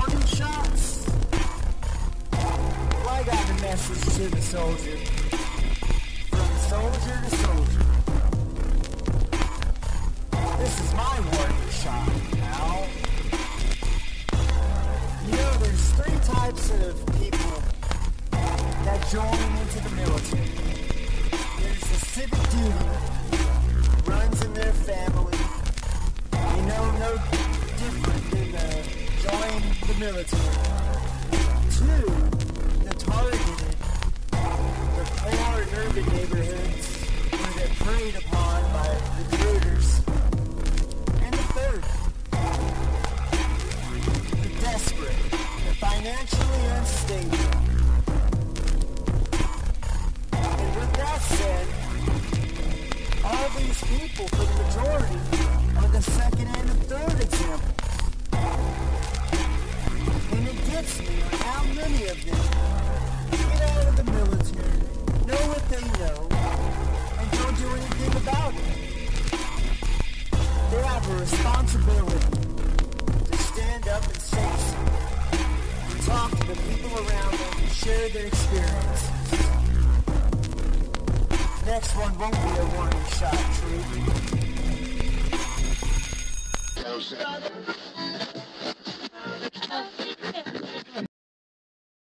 warning shots? Well, I got the message to the soldier. From soldier to soldier. This is my warning shot, pal. You know, there's three types of people that join the military. Two, the targeted, the poor and urban neighborhoods where they're preyed upon by recruiters. And the third, the desperate, the financially unstable. And with that said, all these people, for the majority, are the second and the third on how many of them get out of the military, know what they know, and don't do anything about it. They have a responsibility to stand up and say something, talk to the people around them and share their experiences. Next one won't be a warning shot, Troop.